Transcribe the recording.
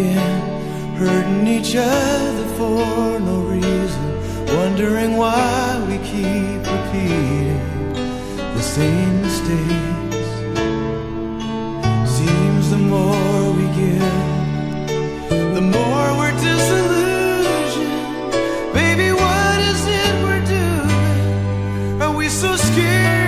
again, hurting each other for no reason, wondering why we keep repeating the same mistakes. Seems the more we give, the more we're disillusioned. Baby, what is it we're doing? Are we so scared?